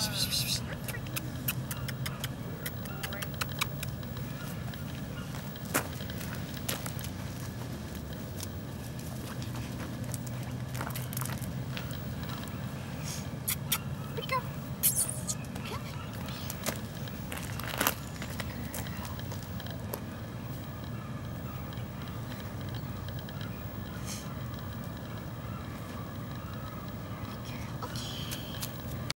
Psst, psst, psst.